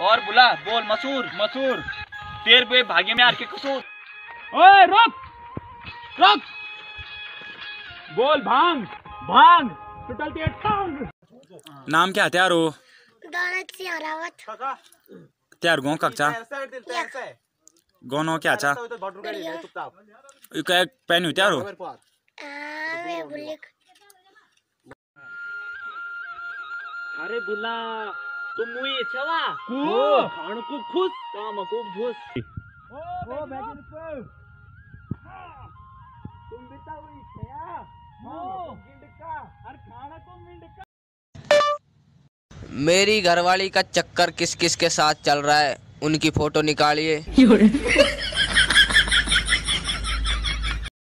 और बुला बोल मसूर मसूर। तेर पे भाग्य में आर के कसूर। ओए रुक रुक। बोल भाँग भाँग। टुटलती है टांग नाम क्या है त्यारो दौलत सिंह रावत। त्यार गो कक्षा गोनो क्या चा? इका पेन त्यारो मैं बुलिक अरे बुला तुम मुई छवा कु। खाण को खुश काम को भूस ओ बैठन पर तुम बिता हुई छया गिंडका अरे खाना को मिंड मेरी घरवाली का चक्कर किस किस के साथ चल रहा है? उनकी फ़ोटो निकालिए।